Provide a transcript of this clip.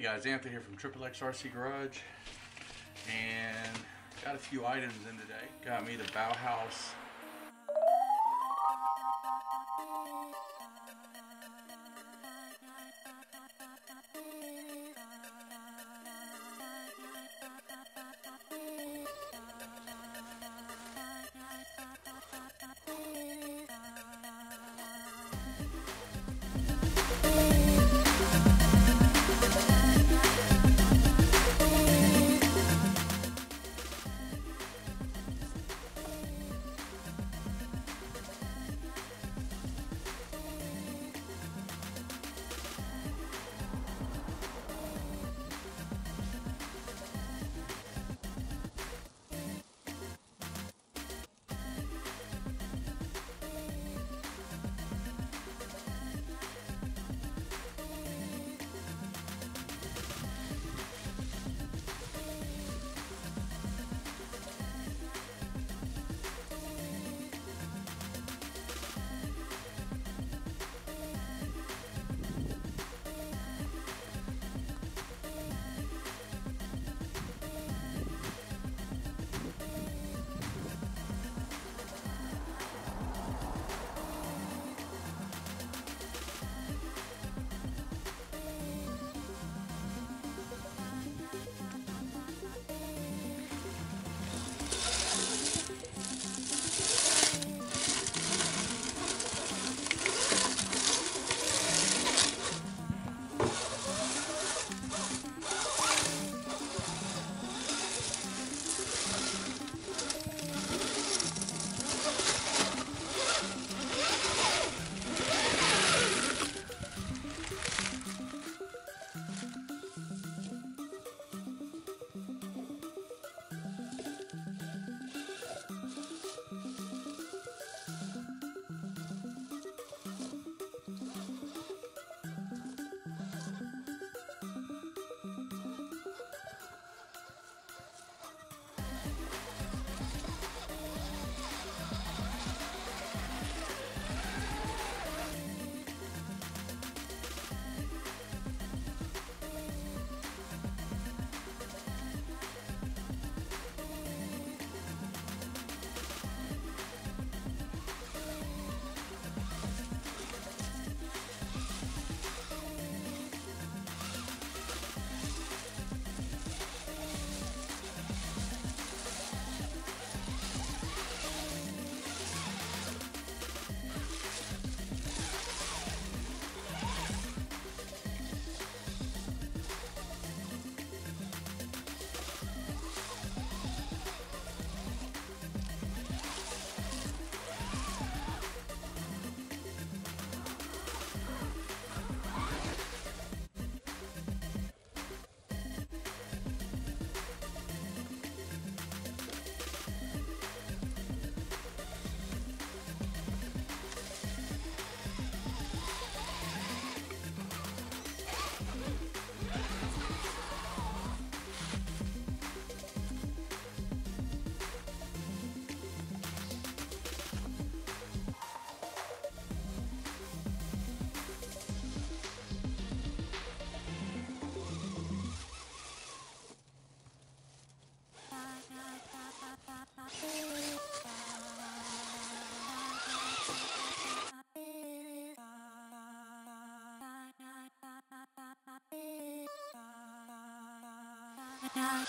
guys, Anthony here from Triple X RC Garage, and got a few items in today. Got me the Bauhaus You.